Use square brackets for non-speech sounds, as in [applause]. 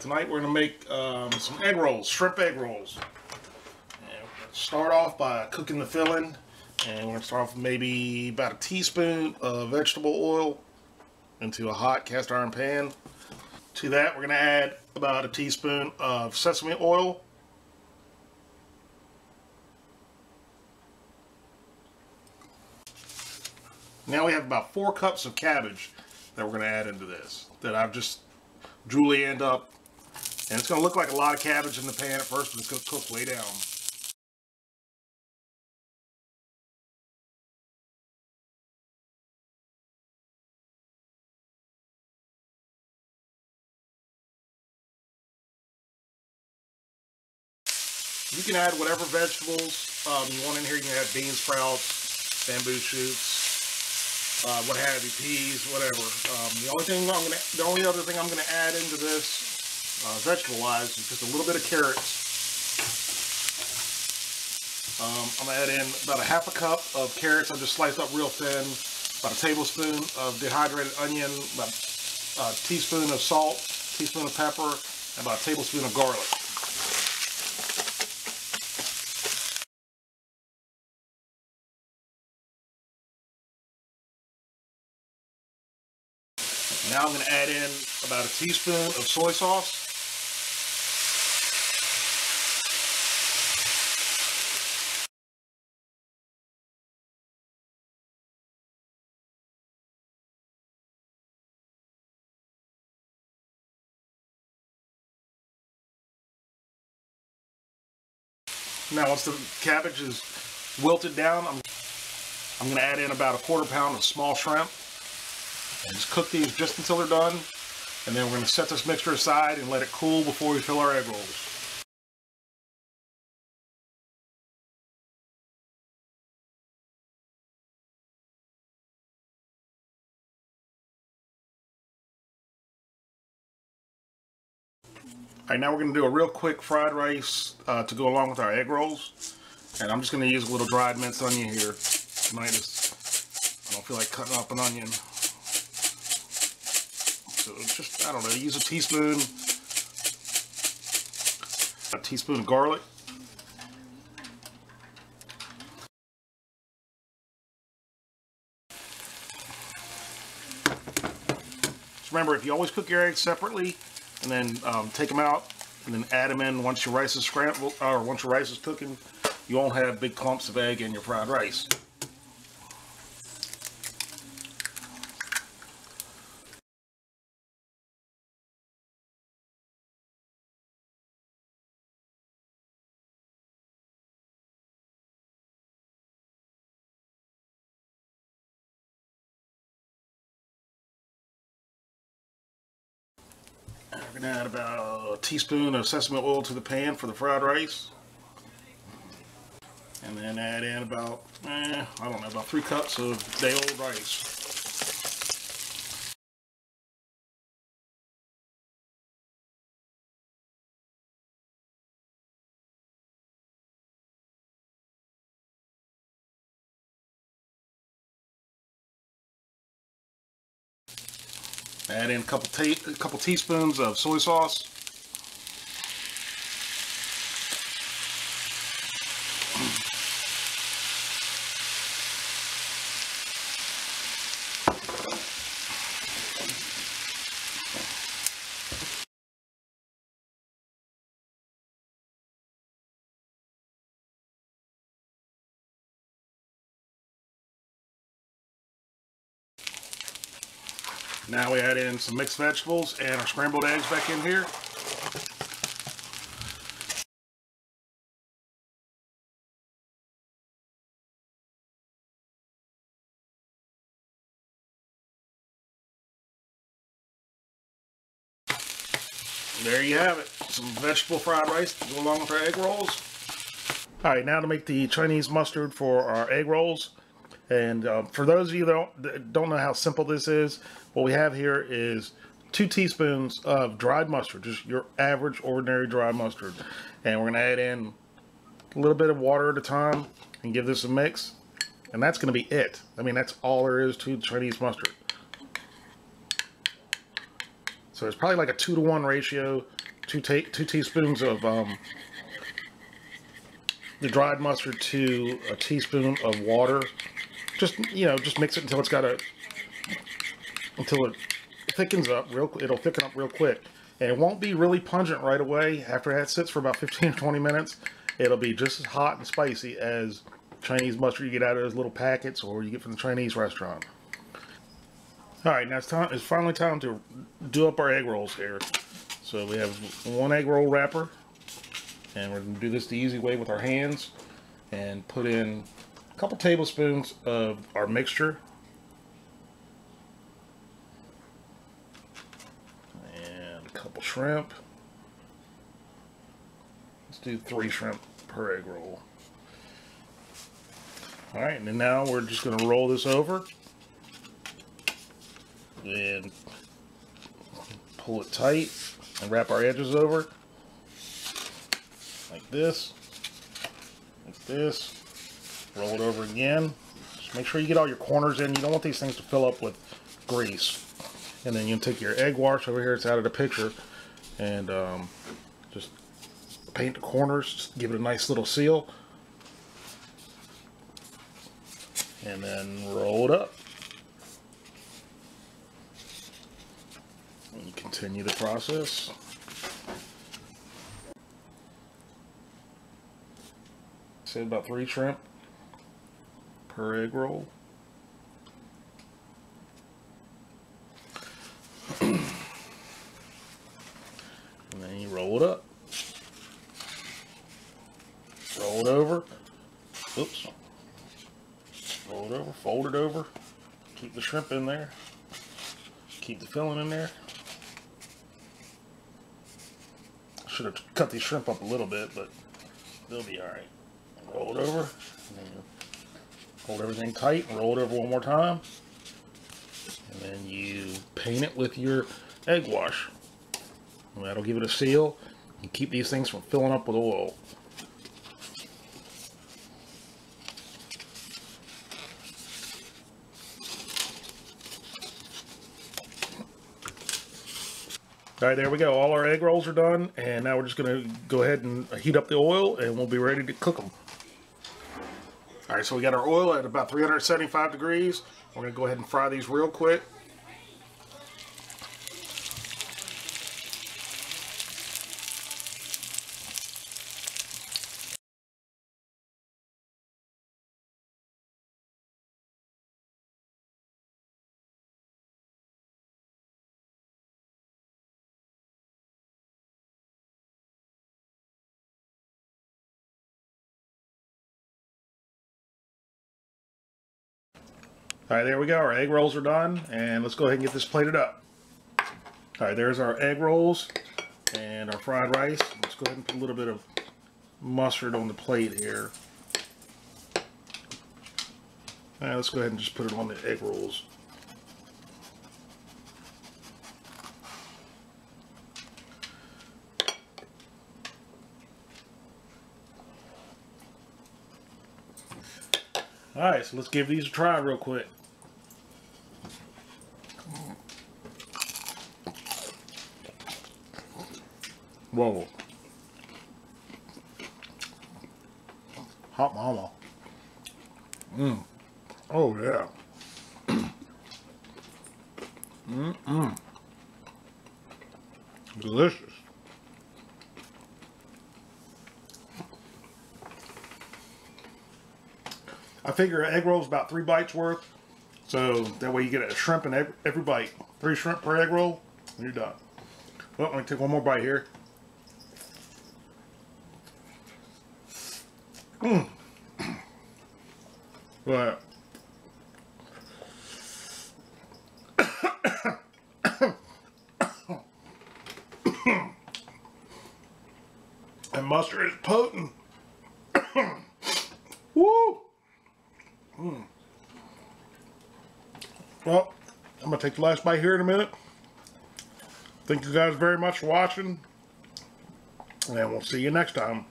Tonight we're going to make um, some egg rolls, shrimp egg rolls. Start off by cooking the filling. And we're going to start off with maybe about a teaspoon of vegetable oil into a hot cast iron pan. To that we're going to add about a teaspoon of sesame oil. Now we have about four cups of cabbage that we're going to add into this that I've just julienned up and it's going to look like a lot of cabbage in the pan at first, but it's going to cook way down. You can add whatever vegetables um, you want in here. You can add bean sprouts, bamboo shoots, uh, what have you, peas, whatever. Um, the only thing I'm gonna, the only other thing I'm gonna add into this uh, vegetable-wise is just a little bit of carrots. Um, I'm going to add in about a half a cup of carrots. I just sliced up real thin. About a tablespoon of dehydrated onion, about a teaspoon of salt, teaspoon of pepper, and about a tablespoon of garlic. Now I'm going to add in about a teaspoon of soy sauce. Now once the cabbage is wilted down, I'm, I'm going to add in about a quarter pound of small shrimp. And just cook these just until they're done. And then we're going to set this mixture aside and let it cool before we fill our egg rolls. Now we're going to do a real quick fried rice uh, to go along with our egg rolls. And I'm just going to use a little dried minced onion here. Tonight is, I don't feel like cutting up an onion. So just, I don't know, use a teaspoon, a teaspoon of garlic. Remember, if you always cook your eggs separately, and then um, take them out and then add them in. Once your rice is scrambled or once your rice is cooking you won't have big clumps of egg in your fried rice going to add about a teaspoon of sesame oil to the pan for the fried rice. And then add in about, eh, I don't know, about three cups of day-old rice. Add in a couple, a couple teaspoons of soy sauce. Now we add in some mixed vegetables and our scrambled eggs back in here. There you have it. Some vegetable fried rice to go along with our egg rolls. Alright, now to make the Chinese mustard for our egg rolls. And um, for those of you that don't, don't know how simple this is, what we have here is two teaspoons of dried mustard, just your average ordinary dry mustard. And we're to add in a little bit of water at a time and give this a mix. And that's to be it. I mean, that's all there is to Chinese mustard. So it's probably like a two to one ratio, two two teaspoons of um, the dried mustard to a teaspoon of water. Just you know, just mix it until it's got a until it thickens up real. It'll thicken up real quick, and it won't be really pungent right away. After that sits for about 15 [laughs] or 20 minutes, it'll be just as hot and spicy as Chinese mustard you get out of those little packets or you get from the Chinese restaurant. All right, now it's time. It's finally time to do up our egg rolls here. So we have one egg roll wrapper, and we're gonna do this the easy way with our hands, and put in a couple tablespoons of our mixture. And a couple shrimp. Let's do three shrimp per egg roll. All right, and now we're just gonna roll this over and pull it tight and wrap our edges over like this like this roll it over again. Just make sure you get all your corners in. You don't want these things to fill up with grease. And then you take your egg wash over here. It's out of the picture. And um, just paint the corners. Just give it a nice little seal. And then roll it up. And continue the process. Say about three shrimp per egg roll. [clears throat] and then you roll it up. Roll it over. Oops. Roll it over, fold it over. Keep the shrimp in there. Keep the filling in there. Should have cut these shrimp up a little bit, but they'll be alright roll it over, hold everything tight, roll it over one more time, and then you paint it with your egg wash. And that'll give it a seal and keep these things from filling up with oil. All right, there we go. All our egg rolls are done, and now we're just going to go ahead and heat up the oil, and we'll be ready to cook them. Right, so we got our oil at about 375 degrees. We're gonna go ahead and fry these real quick. All right, there we go. Our egg rolls are done, and let's go ahead and get this plated up. All right, there's our egg rolls and our fried rice. Let's go ahead and put a little bit of mustard on the plate here. All right, let's go ahead and just put it on the egg rolls. All right, so let's give these a try real quick. Whoa. Hot mama. Mmm. Oh, yeah. [clears throat] Mmm-mmm. Delicious. I figure egg roll is about three bites worth. So that way you get a shrimp in every, every bite. Three shrimp per egg roll, and you're done. Well, let me take one more bite here. But [coughs] and mustard is potent. [coughs] Woo! Mm. Well, I'm going to take the last bite here in a minute. Thank you guys very much for watching. And we'll see you next time.